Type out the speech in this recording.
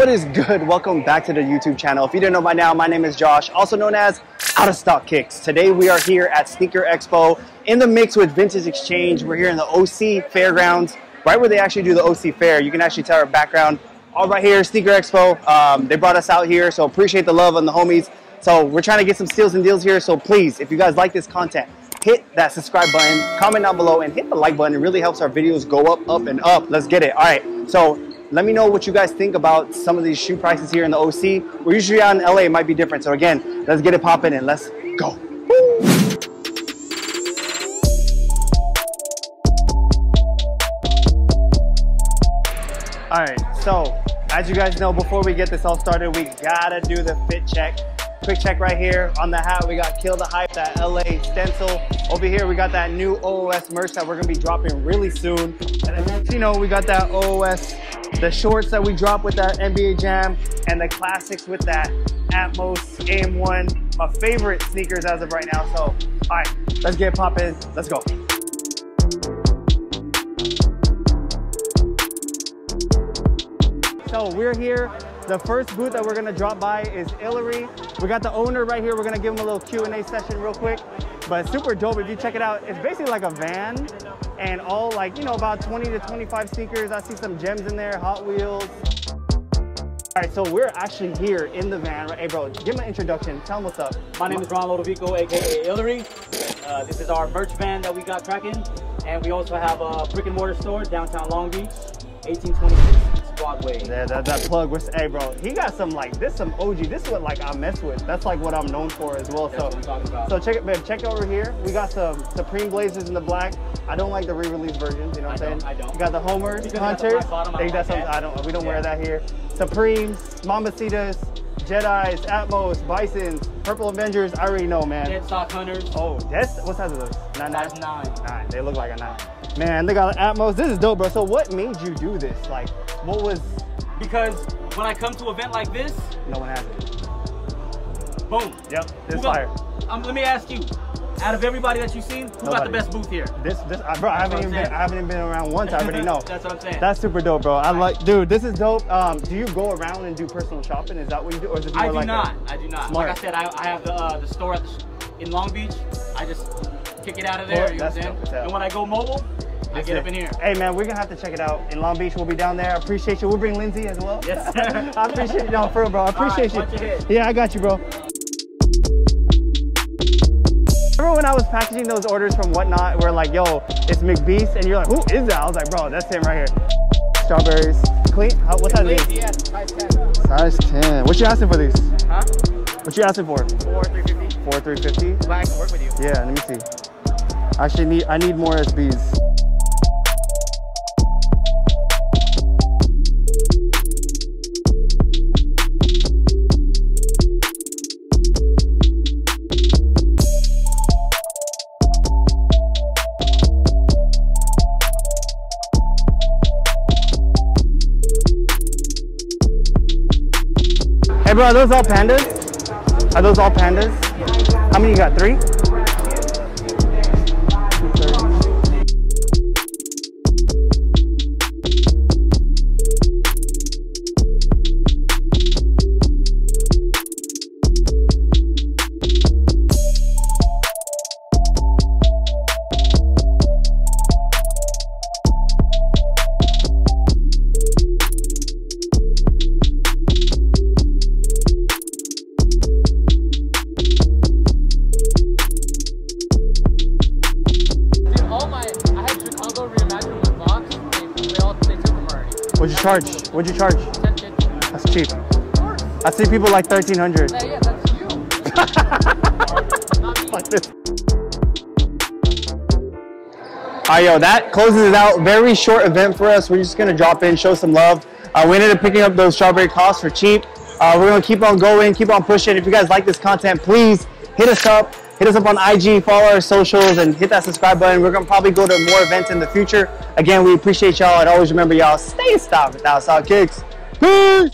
what is good? Welcome back to the YouTube channel. If you didn't know by now, my name is Josh, also known as Out of Stock Kicks. Today we are here at Sneaker Expo in the mix with Vintage Exchange. We're here in the OC Fairgrounds, right where they actually do the OC Fair. You can actually tell our background all right here, Sneaker Expo. Um, they brought us out here, so appreciate the love and the homies. So we're trying to get some steals and deals here. So please, if you guys like this content, hit that subscribe button, comment down below, and hit the like button. It really helps our videos go up, up, and up. Let's get it. All right. So let me know what you guys think about some of these shoe prices here in the OC. We're usually out in LA, it might be different. So again, let's get it popping and let's go. All right, so as you guys know, before we get this all started, we gotta do the fit check. Quick check right here on the hat. We got Kill the Hype, that LA stencil. Over here, we got that new OOS merch that we're gonna be dropping really soon. And then, you know, we got that OOS the shorts that we drop with that NBA Jam, and the classics with that Atmos AM1. My favorite sneakers as of right now. So, all right, let's get popping. Let's go. So we're here. The first booth that we're gonna drop by is Ilary. We got the owner right here. We're gonna give him a little Q&A session real quick. But super dope, if you check it out, it's basically like a van and all like, you know, about 20 to 25 sneakers. I see some gems in there, Hot Wheels. All right, so we're actually here in the van. Hey, bro, give him an introduction. Tell him what's up. My name is Ron Lodovico, aka Ilary. Uh, this is our merch van that we got cracking. And we also have a brick and mortar store downtown Long Beach, 1826 Broadway. Yeah, that, that plug was, hey bro, he got some like, this some OG, this is what like I mess with. That's like what I'm known for as well. That's so, so check it, man, check over here. We got some Supreme Blazers in the black. I don't like the re-release versions, you know what I'm saying? I don't. You got the Homer, Hunters. I think that's something, I don't, we don't yeah. wear that here. Supremes, Mambacitas, Jedi's, Atmos, Bisons, Purple Avengers, I already know, man. Dead Stock Hunters. Oh, that's, what size are those? Nine, nine? nine. Nine, they look like a nine. Man, they got Atmos. This is dope, bro. So what made you do this? Like, what was because when I come to an event like this, no one has it. Boom. Yep. This fire. Um, let me ask you. Out of everybody that you've seen, who Nobody. got the best booth here? This, this, uh, bro. I haven't even been, I haven't even been around once. I already know. That's what I'm saying. That's super dope, bro. I like, dude. This is dope. Um, do you go around and do personal shopping? Is that what you do, or is it more I do like not. I do not. Smart. Like I said, I, I have the uh, the store the, in Long Beach. I just kick it out of there. you know what I'm saying? And when I go mobile, I get it. up in here. Hey man, we're gonna have to check it out in Long Beach. We'll be down there. I appreciate you. We'll bring Lindsay as well. Yes. I appreciate you, no, for real, bro. I appreciate right, you. Yeah, I got you, bro. Remember when I was packaging those orders from Whatnot, we're like, yo, it's McBeast, and you're like, who is that? I was like, bro, that's him right here. Strawberries. Clean? How, what size is Yeah, size 10. Size 10. What you asking for these? Huh? What you asking for? 4 350. 4 350? Glad I can work with you. Yeah, let me see. Actually, need I need more SBs. Hey bro, are those all pandas? Are those all pandas? How many you got? Three? What'd you charge? What'd you charge? That's cheap. I see people like 1300 Yeah, yeah, that's you. this. Alright, yo, that closes it out. Very short event for us. We're just gonna drop in, show some love. Uh, we ended up picking up those strawberry coughs for cheap. Uh, we're gonna keep on going, keep on pushing. If you guys like this content, please hit us up. Hit us up on IG, follow our socials, and hit that subscribe button. We're gonna probably go to more events in the future. Again, we appreciate y'all, and always remember y'all, stay stopped without Stock Kicks. Peace!